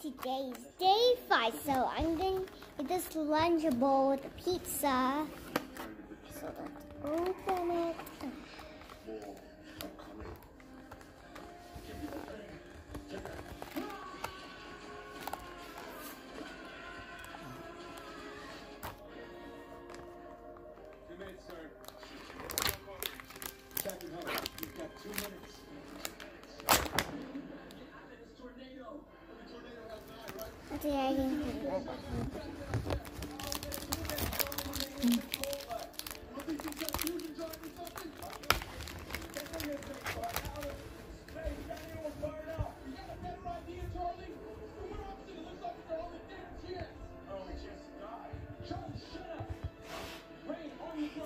Today is day five, so I'm going to get this Lunchable with the pizza. So let's open it.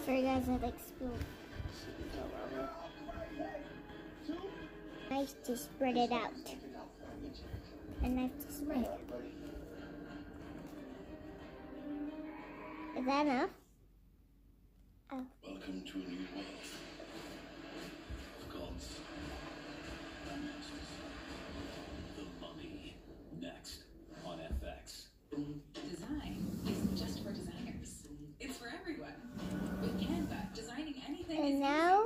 Sorry guys, that exploded. Two. Nice to spread it out. And I have to spread it. Is that enough? Oh. Welcome to a new world of gods and monsters. The Mummy. Next on FX. Design isn't just for designers. It's for everyone. With Canva, designing anything is And now,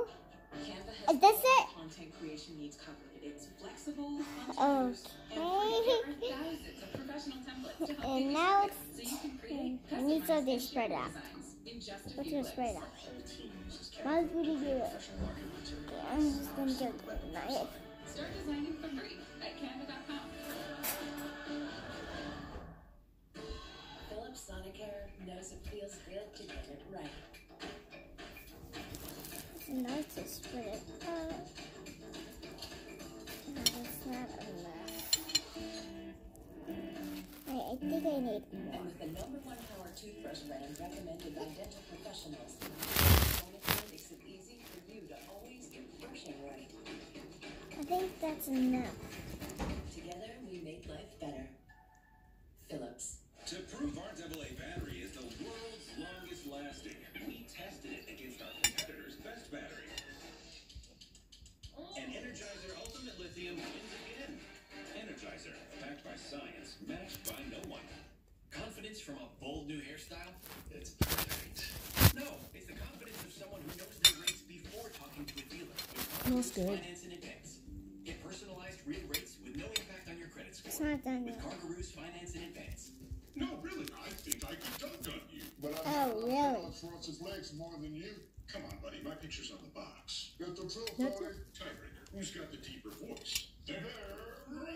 easy. Canva has is this it? content creation needs covered. It's flexible, oh, fun Okay. and. There are thousands of professional templates to help And you now get started, so you can I need customized something and spread out. a What's your spread out? Mine's pretty good. Okay, I'm just gonna it with my. Start designing for free at canva.com. Philips Sonicare knows it feels good to get it right. To spread it out. No, that's not enough. I think I need more. And with the number one power toothbrush brand recommended by dental professionals, Sonicare makes it easy for you to always get brushing right. I think that's enough. Smells good. Finance in advance. Get personalized real rates with no impact on your credit score. It's not done With yet. CarGurus' Finance in advance. No, really, I think I could dunk on you. But Oh, really? Alex wants legs more than you. Come on, buddy, my picture's on the box. Get the truth, That's Tony. Tiebreaker. Who's got the deeper voice? There, right.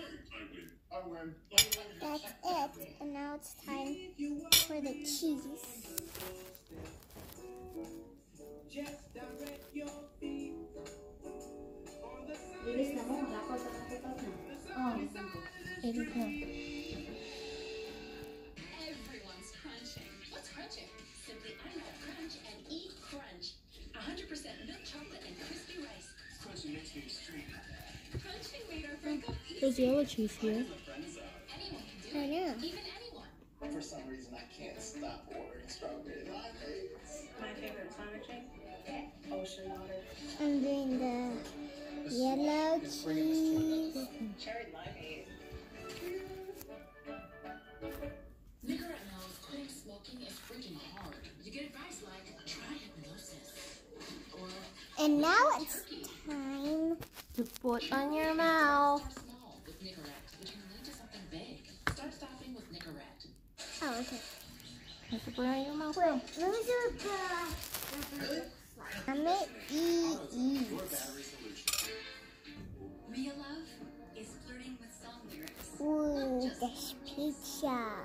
I win. I win. That's it. And now it's time for the cheese. Edit na. Everyone's crunching. What's crunching? Simply unwrap crunch and eat crunch. 100% milk chocolate and crispy rice. Crunching makes me extreme. Crunching made our breakup There's yellow cheese here. Anyone can do I know. Oh, Even anyone. For some reason, I can't stop ordering strawberry lattes. My favorite climate change? Ocean water. I'm doing the yellow cheese. Cherry limeade. And now it's time. To put on your mouth. start small with Nicorette, which can to something big. Start stopping with Nicorette. Oh, okay. Have to put on your mouth. Wait, let me do it. the- I'm gonna eat these. Real love is flirting with song lyrics. Ooh, this pizza.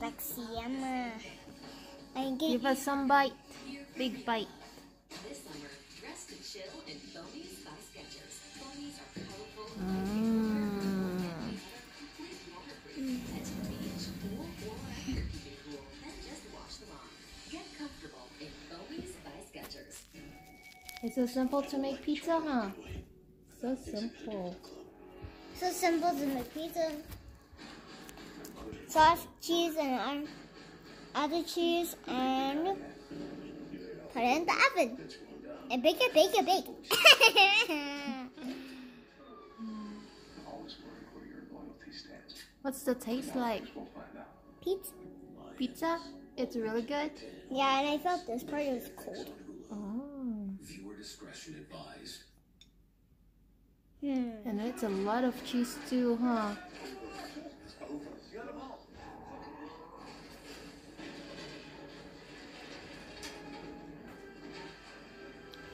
Realizing you both I get Give us some bite. Big bite. This summer, dress to chill in Foamies by Skechers. Foamies are colorful, Mm. completely waterproof. As for beach, or or after keeping cool, then just wash them off. Get comfortable in Foamies by Skechers. It's so simple to make pizza, huh? So simple. so simple to make pizza. Sauce, cheese, and other cheese, and put it in the oven. And bake it, bake it, bake. What's the taste like? We'll find out. Pizza. Pizza? It's really good. Yeah, and I felt this part was cold. Oh. Viewer discretion advised. Hmm. And it's a lot of cheese too, huh?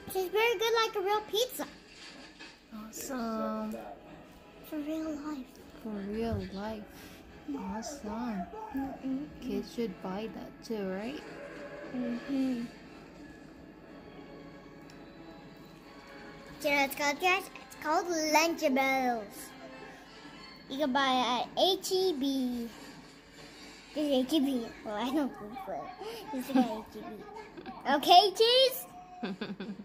It's very good like a real pizza. Awesome. For real life. For real life. Awesome. Mm-mm. Kids should buy that too, right? Mm-hmm. Do you know it's called, guys? It's called Lunchables. You can buy it at HEB. This is HEB. Well, I don't think so. This is HEB. Okay, cheese?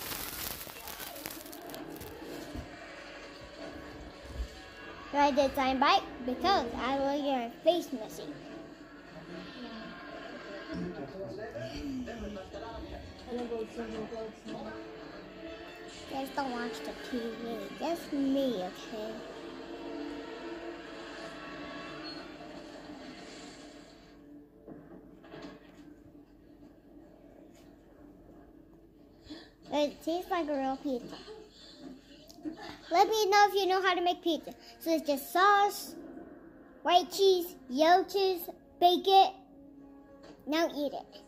I did time bite because I will get my face messy. Guys don't watch the TV. Just me, okay? It tastes like a real pizza. Let me know if you know how to make pizza. So it's just sauce, white cheese, yellow cheese, bake it. Now eat it.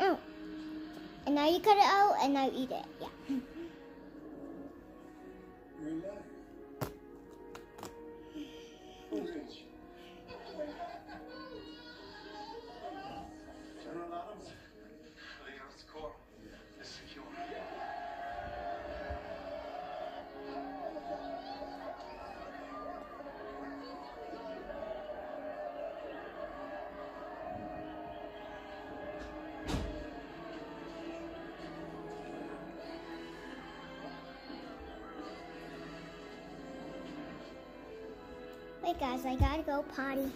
Oh. And now you cut it out and now eat it. Yeah. General Wait guys, I gotta go potty.